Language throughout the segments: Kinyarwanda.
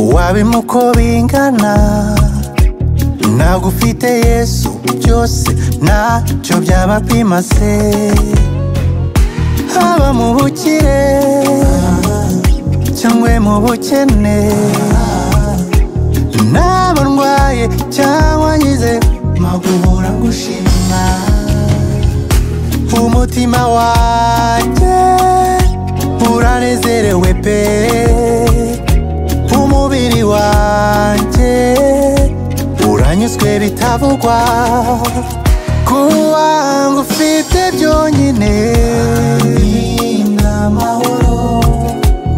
wabe muko bingana ntabwo ufite yesu byose ntacyo byaba bimase haba mu bukire cyangwa mu bukene naba ndwaye cyangwa ngize mpagubura gushima umutima wanjye uranezerewe pe nanyuzwe bitavugwa kuba ngufite byonyine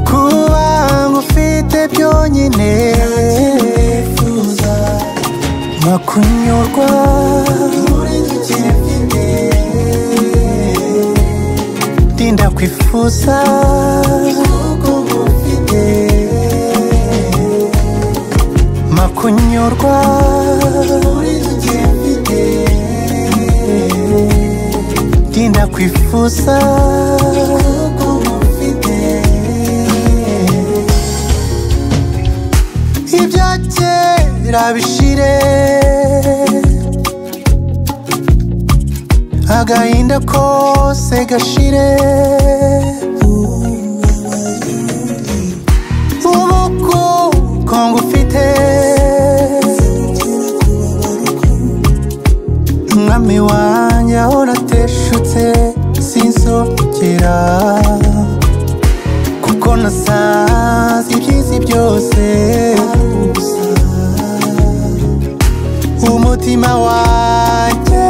kuba ngufite byonyine makunyurwa ndinda kwifuza makunyurwa gusa ibya kera bishire agahinda kose gashire ubuko kongo ufite mwami wanjye ahorateye kugira kuko nasanze ibyiza byose umutima wanjye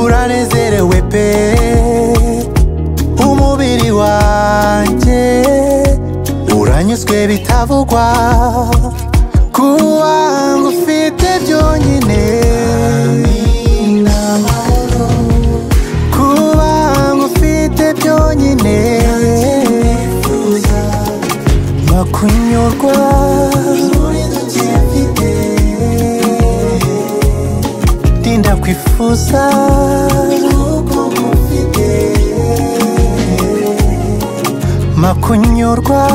uranezerewe pe umubiri wanjye uranyuzwe bitavugwa kuwa ufite byonyine kunyurwa Linda kwifuza makunyurwa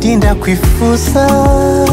Linda kwifuza